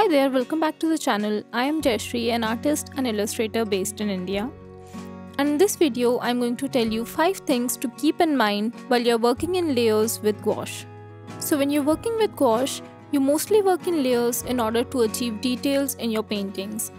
Hi there, welcome back to the channel. I am Jayashree, an artist and illustrator based in India. And in this video, I'm going to tell you 5 things to keep in mind while you're working in layers with gouache. So when you're working with gouache, you mostly work in layers in order to achieve details in your paintings.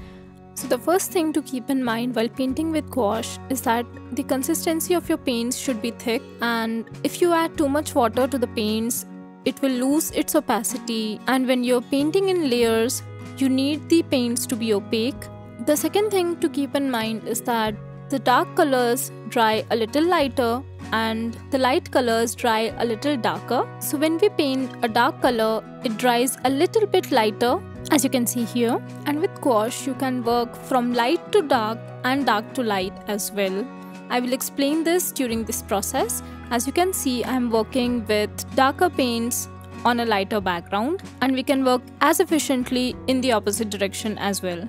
So the first thing to keep in mind while painting with gouache is that the consistency of your paints should be thick and if you add too much water to the paints, it will lose its opacity and when you're painting in layers, you need the paints to be opaque. The second thing to keep in mind is that the dark colors dry a little lighter and the light colors dry a little darker. So when we paint a dark color, it dries a little bit lighter as you can see here. And with gouache, you can work from light to dark and dark to light as well. I will explain this during this process. As you can see, I am working with darker paints on a lighter background and we can work as efficiently in the opposite direction as well.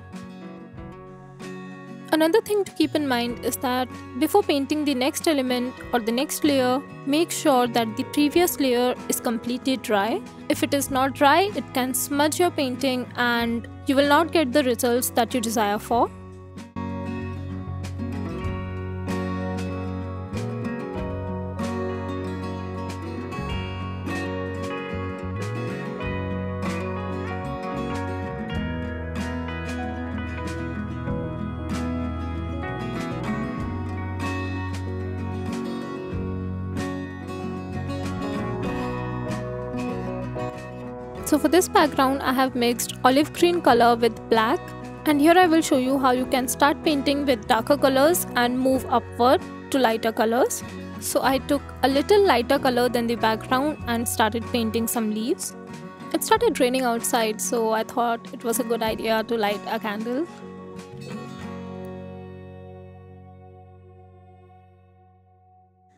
Another thing to keep in mind is that before painting the next element or the next layer, make sure that the previous layer is completely dry. If it is not dry, it can smudge your painting and you will not get the results that you desire for. So for this background I have mixed olive green color with black and here I will show you how you can start painting with darker colors and move upward to lighter colors. So I took a little lighter color than the background and started painting some leaves. It started raining outside so I thought it was a good idea to light a candle.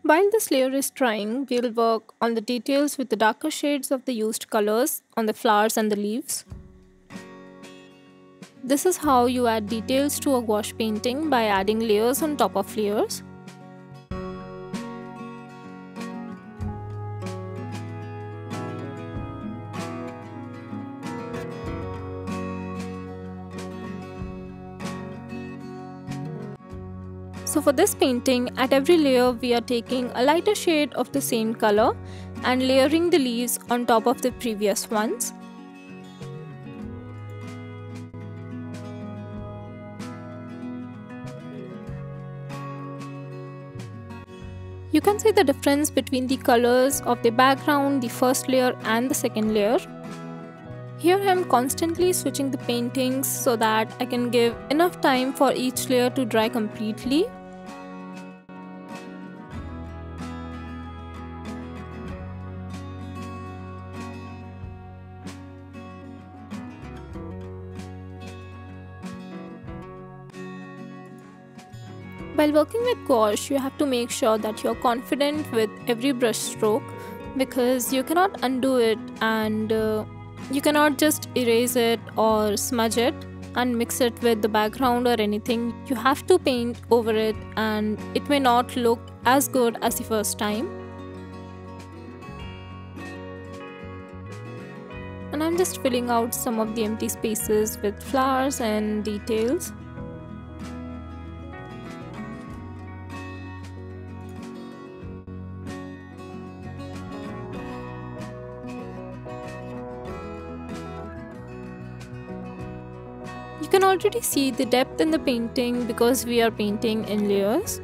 While this layer is drying, we'll work on the details with the darker shades of the used colors on the flowers and the leaves. This is how you add details to a gouache painting by adding layers on top of layers. So for this painting, at every layer we are taking a lighter shade of the same color and layering the leaves on top of the previous ones. You can see the difference between the colors of the background, the first layer and the second layer. Here I am constantly switching the paintings so that I can give enough time for each layer to dry completely While working with gouache, you have to make sure that you're confident with every brush stroke because you cannot undo it and uh, you cannot just erase it or smudge it and mix it with the background or anything. You have to paint over it and it may not look as good as the first time. And I'm just filling out some of the empty spaces with flowers and details. You can already see the depth in the painting because we are painting in layers.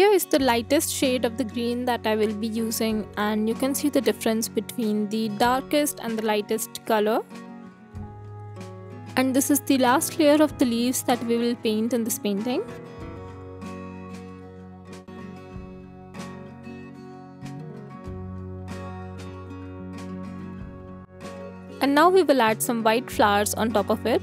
Here is the lightest shade of the green that I will be using and you can see the difference between the darkest and the lightest color. And this is the last layer of the leaves that we will paint in this painting. And now we will add some white flowers on top of it.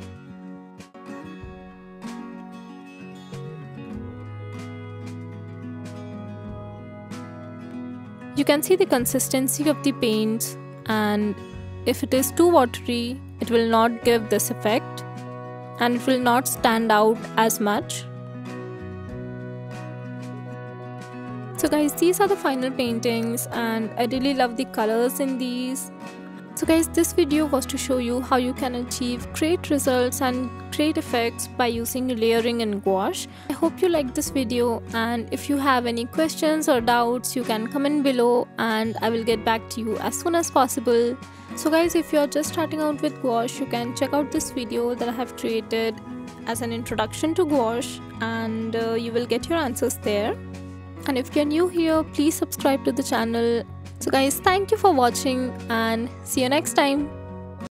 You can see the consistency of the paints and if it is too watery it will not give this effect and it will not stand out as much. So guys these are the final paintings and I really love the colors in these so guys this video was to show you how you can achieve great results and great effects by using layering in gouache. I hope you liked this video and if you have any questions or doubts you can comment below and I will get back to you as soon as possible. So guys if you are just starting out with gouache you can check out this video that I have created as an introduction to gouache and uh, you will get your answers there. And if you're new here please subscribe to the channel so guys thank you for watching and see you next time